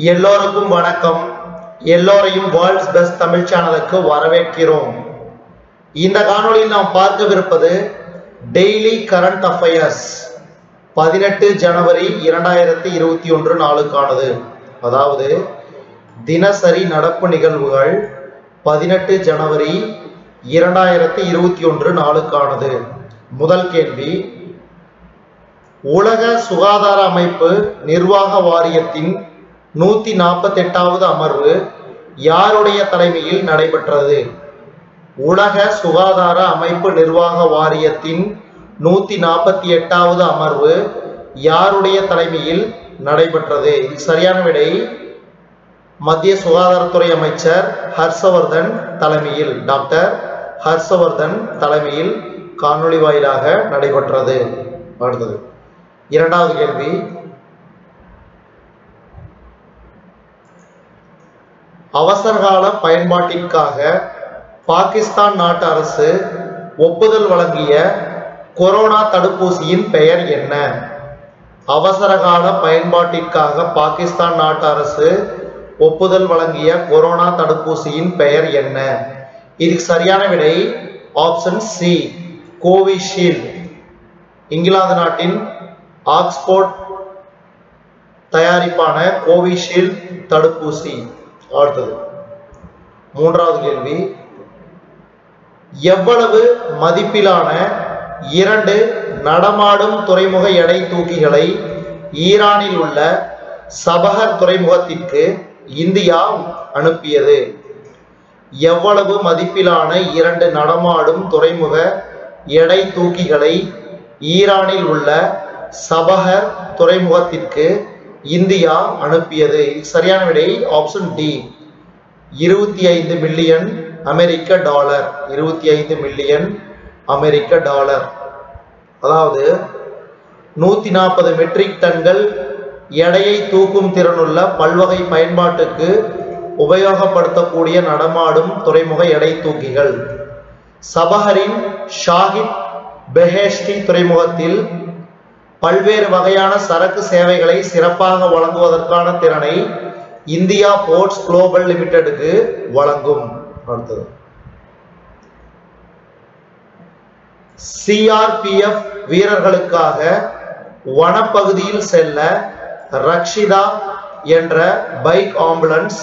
எல்லோருக்கும் வணக்கம். எல்லோரையும் வேர்ல்ட்ஸ் பெஸ்ட் தமிழ் சேனலுக்கு வரவேற்கிறோம். இந்த காணொளியில் நாம் பார்க்கவிருப்பது டெய்லி கரண்ட் அஃபயர்ஸ் பதினெட்டு ஜனவரி இரண்டாயிரத்தி இருபத்தி ஒன்று நாளுக்கானது. அதாவது தினசரி நடப்பு நிகழ்வுகள் பதினெட்டு ஜனவரி இரண்டாயிரத்தி இருபத்தி ஒன்று நாளுக்கானது. முதல் கேள்வி உலக சுகாதார அமைப்பு நிர்வாக வாரியத்தின் நூத்தி நாற்பத்தி எட்டாவது அமர்வு யாருடைய தலைமையில் நடைபெற்றது? உலக சுகாதார அமைப்பு நிர்வாக வாரியத்தின் நூத்தி நாற்பத்தி எட்டாவது அமர்வு யாருடைய தலைமையில் நடைபெற்றது? இது சரியான விடை மத்திய சுகாதாரத்துறை அமைச்சர் ஹர்ஷவர்தன் தலைமையில் டாக்டர் ஹர்ஷவர்தன் தலைமையில் காணொளி வாயிலாக நடைபெற்றது. அடுத்தது இரண்டாவது கேள்வி. அவசரகால பயன்பாட்டிற்காக பாகிஸ்தான் நாட்டு அரசு ஒப்புதல் வழங்கிய கொரோனா தடுப்பூசியின் பெயர் என்ன? அவசரகால பயன்பாட்டிற்காக பாகிஸ்தான் நாட்டு அரசு ஒப்புதல் வழங்கிய கொரோனா தடுப்பூசியின் பெயர் என்ன? இதுக்கு சரியான விடை ஆப்ஷன் சி கோவிஷீல்டு இங்கிலாந்து நாட்டின் ஆக்ஸ்போர்ட் தயாரிப்பான கோவிஷீல்டு தடுப்பூசி. அடுத்தது. மூன்றாவது கேள்வி. எவ்வளவு மதிப்பிலான இரண்டு நடமாடும் துறைமுக எடை தூக்கிகளை ஈரானில் உள்ள சபஹர் துறைமுகத்திற்கு இந்தியா அனுப்பியது? எவ்வளவு மதிப்பிலான இரண்டு நடமாடும் துறைமுக எடை தூக்கிகளை ஈரானில் உள்ள சபஹர் துறைமுகத்திற்கு இந்தியா அனுப்பியது. சரியான விடை ஆப்ஷன் டி இருபத்தி ஐந்து மில்லியன் அமெரிக்க டாலர் இருபத்தி ஐந்து மில்லியன் அமெரிக்க டாலர் அதாவது நூத்தி நாற்பது மெட்ரிக் டன்கள் எடையை தூக்கும் திறனுள்ள பல்வகை பயன்பாட்டுக்கு உபயோகப்படுத்தக்கூடிய நடமாடும் துறைமுக எடை தூக்கிகள். சபஹரின் ஷாஹித் பெஹேஷ்டி துறைமுகத்தில் பல்வேறு வகையான சரக்கு சேவைகளை சிறப்பாக வழங்குவதற்கான திறனை இந்தியா போர்ட்ஸ் குளோபல் லிமிடெடுக்கு வழங்கும். அடுத்தது. சிஆர்பிஎஃப் வீரர்களுக்காக வனப்பகுதியில் செல்ல ரக்ஷிதா என்ற பைக் ஆம்புலன்ஸ்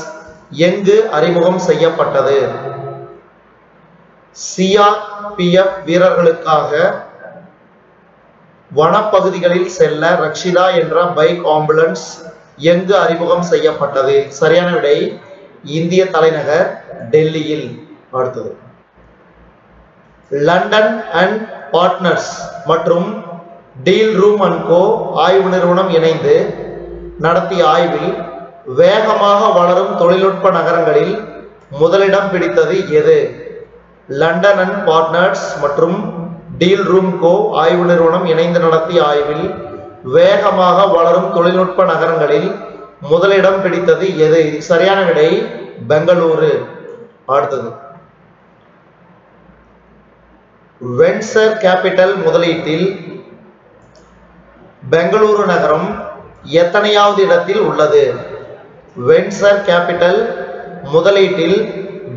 எங்கு அறிமுகம் செய்யப்பட்டது? சிஆர்பிஎஃப் வீரர்களுக்காக வனப்பகுதிகளில் செல்ல ரக்ஷிதா என்ற பைக் ஆம்புலன்ஸ் எங்கு அறிமுகம் செய்யப்பட்டது? சரியான விடை இந்திய தலைநகர் டெல்லியில். அடுத்தது. லண்டன் அண்ட் பார்ட்னர்ஸ் மற்றும் டீல் ரூம் அண்ட் கோ ஆய்வு நிறுவனம் இணைந்து நடத்திய ஆய்வில் வேகமாக வளரும் தொழில்நுட்ப நகரங்களில் முதலிடம் பிடித்தது எது? லண்டன் அண்ட் பார்ட்னர்ஸ் மற்றும் டீல் ரூம் கோ ஆய்வு நிறுவனம் இணைந்து நடத்திய ஆய்வில் வேகமாக வளரும் தொழில்நுட்ப நகரங்களில் முதலிடம் பிடித்தது எது? சரியான விடை பெங்களூரு. அடுத்தது. வென்சர் கேபிட்டல் முதலீட்டில் பெங்களூரு நகரம் எத்தனையாவது இடத்தில் உள்ளது? வென்சர் கேபிட்டல் முதலீட்டில்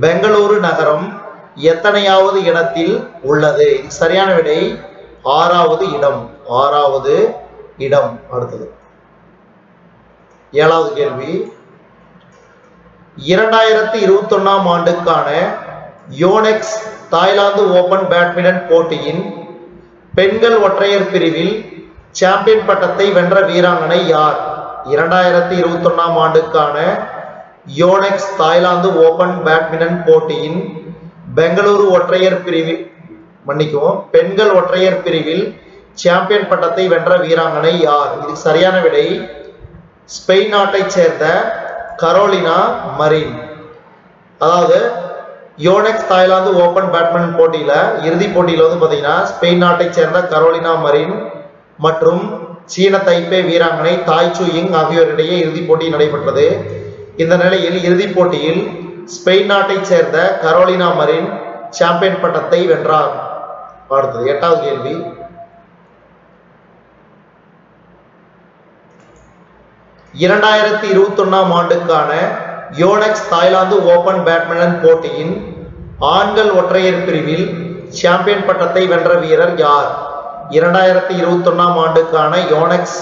பெங்களூரு நகரம் எத்தனையாவது இடத்தில் உள்ளது? சரியான விடை. ஆறாவது இடம். ஆறாவது இடம். அடுத்தது. ஏழாவது கேள்வி. இரண்டாயிரத்தி இருபத்தி ஒன்னாம் ஆண்டுக்கான யோனெக்ஸ் தாய்லாந்து ஓபன் பேட்மிண்டன் போட்டியின் பெண்கள் ஒற்றையர் பிரிவில் சாம்பியன் பட்டத்தை வென்ற வீராங்கனை யார்? இரண்டாயிரத்தி இருபத்தி ஒன்னாம் ஆண்டுக்கான யோனெக்ஸ் தாய்லாந்து ஓபன் பேட்மிண்டன் போட்டியின் பெங்களூரு ஒற்றையர் பிரிவில் மன்னிக்கவும் பெண்கள் ஒற்றையர் பிரிவில் சாம்பியன் பட்டத்தை வென்ற வீராங்கனை யார்? இது சரியான விடை. ஸ்பெயின் நாட்டைச் சேர்ந்த கரோலினா மரின். அதாவது யோனெக்ஸ் தாய்லாந்து ஓபன் பேட்மிண்டன் போட்டியில இறுதிப் போட்டியில வந்து பாத்தீங்கன்னா ஸ்பெயின் நாட்டைச் சேர்ந்த கரோலினா மரின் மற்றும் சீன தைப்பே வீராங்கனை தாய் சு இங் ஆகியோரிடையே இறுதிப் போட்டி நடைபெற்றது. இந்த நிலையில் இறுதிப் போட்டியில் ஸ்பெயின் நாட்டைச் சேர்ந்த கரோலினா மரின் சாம்பியன் பட்டத்தை வென்றார். அடுத்தது எட்டாவது கேள்வி. இரண்டாயிரத்தி இருபத்தி ஒன்னாம் ஆண்டுக்கான யோனெக்ஸ் தாய்லாந்து ஓபன் பேட்மிண்டன் போட்டியின் ஆண்கள் ஒற்றையர் பிரிவில் சாம்பியன் பட்டத்தை வென்ற வீரர் யார்? இரண்டாயிரத்தி இருபத்தி ஒன்னாம் ஆண்டுக்கான யோனெக்ஸ்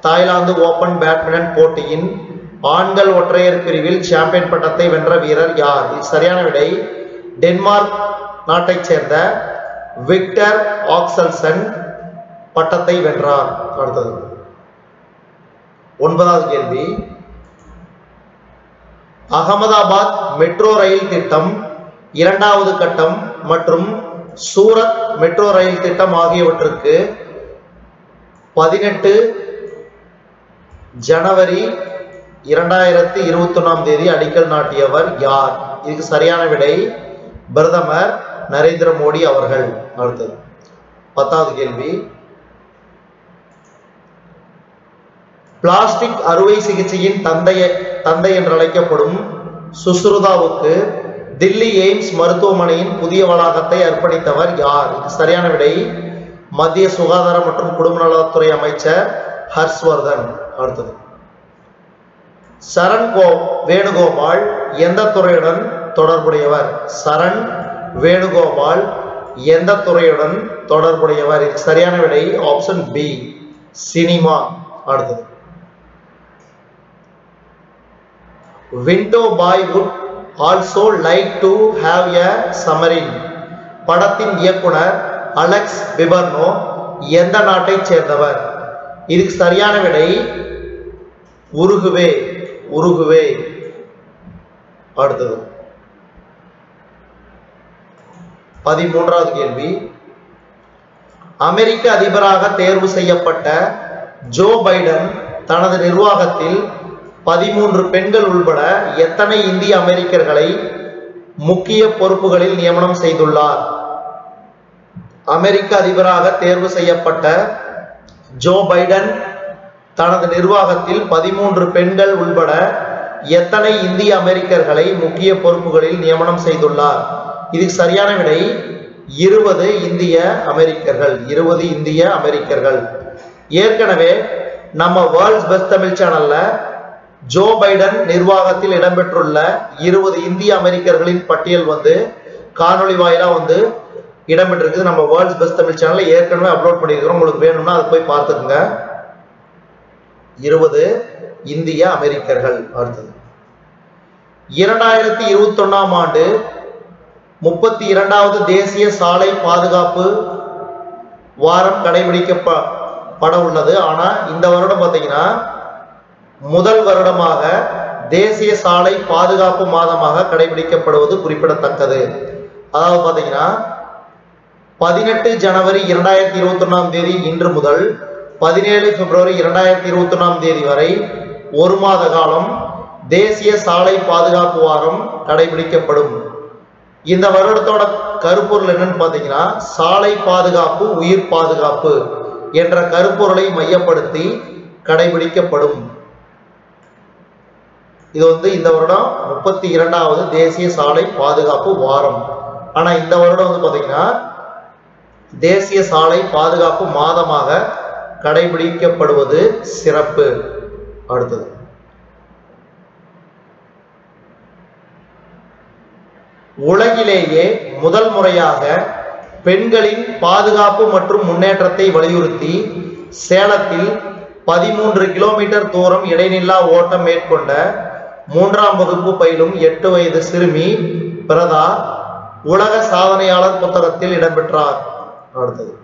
தாய்லாந்து ஓபன் பேட்மிண்டன் போட்டியின் ஆண்கள் ஒற்றையர் பிரிவில் சாம்பியன் பட்டத்தை வென்ற வீரர் யார்? சரியான விடை. டென்மார்க் நாட்டைச் சேர்ந்த விக்டர் ஆக்சல்சன் பட்டத்தை வென்றார். அடுத்தது. ஒன்பதாவது கேள்வி. அகமதாபாத் மெட்ரோ ரயில் திட்டம் இரண்டாவது கட்டம் மற்றும் சூரத் மெட்ரோ ரயில் திட்டம் ஆகியவற்றுக்கு பதினெட்டு ஜனவரி இரண்டாயிரத்தி இருபத்தி ஒன்றாம் தேதி அடிக்கல் நாட்டியவர் யார்? இதுக்கு சரியான விடை பிரதமர் நரேந்திர மோடி அவர்கள். அடுத்தது. பத்தாவது கேள்வி. பிளாஸ்டிக் அறுவை சிகிச்சையின் தந்தைய தந்தை என்று அழைக்கப்படும் சுஸ்ருதாவுக்கு தில்லி எய்ம்ஸ் மருத்துவமனையின் புதிய வளாகத்தை அர்ப்பணித்தவர் யார்? இது சரியான விடை மத்திய சுகாதார மற்றும் குடும்ப நலத்துறை அமைச்சர் ஹர்ஷ்வர்தன். அடுத்தது. சரண் கோ வேணுகோபால் எந்த துறையுடன் தொடர்புடையவர்? சரண் வேணுகோபால் எந்த துறையுடன் தொடர்புடையவர்? இது சரியான விடை ஆப்ஷன் பி சினிமா. அடுத்தது. Window boy would also like to have a submarine படத்தின் இயக்குனர் அலெக்ஸ் பிபர்னோ எந்த நாட்டைச் சேர்ந்தவர்? இதுக்கு சரியான விடை உருகுவே. உருகுவே. அடுத்தது. பதிமூன்றாவது கேள்வி. அமெரிக்க அதிபராக தேர்வு செய்யப்பட்ட ஜோ பைடன் தனது நிர்வாகத்தில் பதிமூன்று பெண்கள் உள்பட எத்தனை இந்திய அமெரிக்கர்களை முக்கிய பொறுப்புகளில் நியமனம் செய்துள்ளார்? அமெரிக்க அதிபராக தேர்வு செய்யப்பட்ட ஜோ பைடன் தனது நிர்வாகத்தில் பதிமூன்று பெண்கள் உள்பட எத்தனை இந்திய அமெரிக்கர்களை முக்கிய பொறுப்புகளில் நியமனம் செய்துள்ளார்? இதுக்கு சரியான விடை இருபது இந்திய அமெரிக்கர்கள். இருபது இந்திய அமெரிக்கர்கள். ஏற்கனவே நம்ம வேர்ல்ட்ஸ் பெஸ்ட் தமிழ் சேனல்ல ஜோ பைடன் நிர்வாகத்தில் இடம்பெற்றுள்ள இருபது இந்திய அமெரிக்கர்களின் பட்டியல் வந்து காணொளி வாயிலா வந்து இடம்பெற்றிருக்குது. நம்ம வேர்ல்ட்ஸ் பெஸ்ட் தமிழ் சேனல்ல ஏற்கனவே அப்லோட் பண்ணியிருக்கிறோம். உங்களுக்கு வேணும்னா அதை போய் பார்த்துக்குங்க. இருபது இந்திய அமெரிக்கர்கள் அடுத்தது. இரண்டாயிரத்தி இருபத்தி ஒன்னாம் ஆண்டு முப்பத்தி இரண்டாவது தேசிய சாலை பாதுகாப்பு வாரம் கடைபிடிக்கப்பட உள்ளது. ஆனா இந்த வருடம் பார்த்தீங்கன்னா முதல் வருடமாக தேசிய சாலை பாதுகாப்பு மாதமாக கடைபிடிக்கப்படுவது குறிப்பிடத்தக்கது. அதாவது பார்த்தீங்கன்னா பதினெட்டு ஜனவரி இரண்டாயிரத்தி இருபத்தி ஒன்னாம் தேதி இன்று முதல் பதினேழு பிப்ரவரி இரண்டாயிரத்தி இருபத்தி ஒன்றாம் தேதி வரை ஒரு மாத காலம் தேசிய சாலை பாதுகாப்பு வாரம் கடைபிடிக்கப்படும். இந்த வருடத்தோட கருப்பொருள் என்னன்னு பார்த்தீங்கன்னா சாலை பாதுகாப்பு உயிர் பாதுகாப்பு என்ற கருப்பொருளை மையப்படுத்தி கடைபிடிக்கப்படும். இது வந்து இந்த வருடம் முப்பத்தி இரண்டாவது தேசிய சாலை பாதுகாப்பு வாரம். ஆனா இந்த வருடம் வந்து பார்த்தீங்கன்னா தேசிய சாலை பாதுகாப்பு மாதமாக கடைபிடிக்கப்படுவது சிறப்பு. அடுத்தது. உலகிலேயே முதல் முறையாக பெண்களின் பாதுகாப்பு மற்றும் முன்னேற்றத்தை வலியுறுத்தி சேலத்தில் பதிமூன்று கிலோமீட்டர் தூரம் இடைநில்லா ஓட்டம் மேற்கொண்ட மூன்றாம் வகுப்பு பயிலும் எட்டு வயது சிறுமி பிரதா உலக சாதனையாளர் புத்தகத்தில் இடம்பெற்றார். அடுத்தது.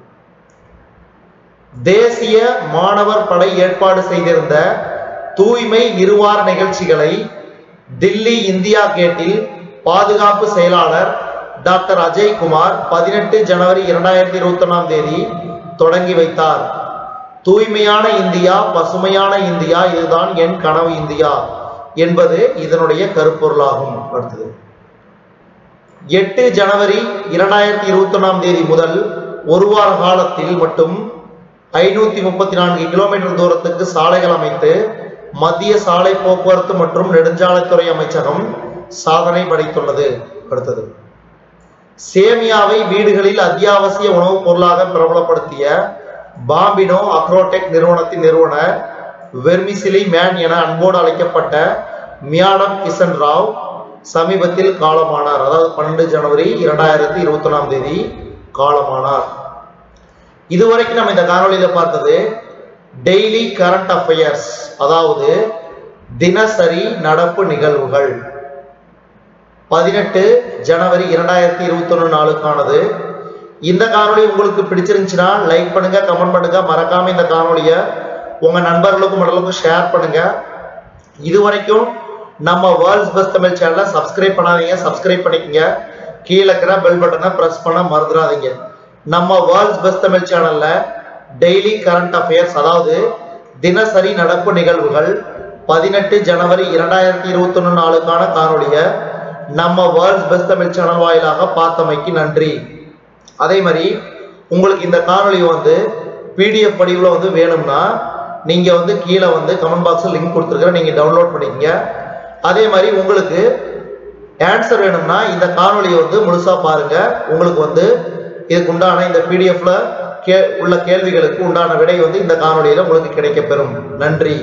தேசிய மாணவர் படை ஏற்பாடு செய்திருந்த தூய்மை இருவார நிகழ்ச்சிகளை தில்லி இந்தியா கேட்டில் பாதுகாப்பு செயலாளர் டாக்டர் அஜய் குமார் பதினெட்டு ஜனவரி இரண்டாயிரத்தி இருபத்தி ஒன்றாம் தேதி தொடங்கி வைத்தார். தூய்மையான இந்தியா பசுமையான இந்தியா இதுதான் என் கனவு இந்தியா என்பது இதனுடைய கருப்பொருளாகும். அடுத்தது. எட்டு ஜனவரி இரண்டாயிரத்தி இருபத்தி ஒன்றாம் தேதி முதல் ஒரு வார காலத்தில் மட்டும் ஐநூத்தி முப்பத்தி நான்கு கிலோமீட்டர் தூரத்துக்கு சாலைகள் அமைத்து மத்திய சாலை போக்குவரத்து மற்றும் நெடுஞ்சாலைத்துறை அமைச்சகம் சாதனை படைத்துள்ளது. அடுத்தது சேமியாவை வீடுகளில் அத்தியாவசிய உணவுப் பொருளாக பிரபலப்படுத்திய பாம்பினோ அக்ரோடெக் நிறுவனத்தின் நிறுவனர் வெர்மிசிலி மேன் என அன்போடு அழைக்கப்பட்ட மியானம் கிஷன் ராவ் சமீபத்தில் காலமானார். அதாவது பன்னெண்டு ஜனவரி இரண்டாயிரத்தி இருபத்தி ஒன்றாம் தேதி காலமானார். இதுவரைக்கும் நம்ம இந்த காணொலியில பார்த்தது டெய்லி கரண்ட் அஃபேர்ஸ் அதாவது தினசரி நடப்பு நிகழ்வுகள். பதினெட்டு ஜனவரி இரண்டாயிரத்தி இருபத்தி ஒன்று நாளுக்கானது. இந்த காணொலி உங்களுக்கு பிடிச்சிருந்துச்சுன்னா லைக் பண்ணுங்க கமெண்ட் பண்ணுங்க. மறக்காம இந்த காணொலியை உங்க நண்பர்களுக்கும் மடலுக்கும் ஷேர் பண்ணுங்க. இது வரைக்கும் நம்ம வேர்ல்ட்ஸ் பெஸ்ட் தமிழ் சேனலை சப்ஸ்கிரைப் பண்ணாதீங்க. சப்ஸ்கிரைப் பண்ணிக்கங்க. கீழே இருக்கிற பெல் பட்டனை ப்ரெஸ் பண்ண மறந்துடாதீங்க. நம்ம வேர்ல்ட்ஸ் பெஸ்ட் தமிழ் சேனல்ல டெய்லி கரண்ட் அஃபேர்ஸ் அதாவது தினசரி நடப்பு நிகழ்வுகள் பதினெட்டு ஜனவரி இரண்டாயிரத்தி இருபத்தி ஒன்று நாளுக்கான காணொலியை நம்ம வேர்ல்ட்ஸ் பெஸ்ட் தமிழ் சேனல் வாயிலாக பார்த்தமைக்கு நன்றி. அதே மாதிரி உங்களுக்கு இந்த காணொலி வந்து பிடிஎஃப் படிவில் வந்து வேணும்னா நீங்க வந்து கீழே வந்து கமெண்ட் பாக்ஸில் லிங்க் கொடுத்துருக்கிறேன் நீங்க டவுன்லோட் பண்ணிக்கங்க. அதே மாதிரி உங்களுக்கு ஆன்சர் வேணும்னா இந்த காணொலியை வந்து முழுசா பாருங்க. உங்களுக்கு வந்து இதுக்கு உண்டான இந்த பிடிஎஃப்ல கே உள்ள கேள்விகளுக்கு உண்டான விடை வந்து இந்த காணொளியில உங்களுக்கு கிடைக்கப்பெறும். நன்றி.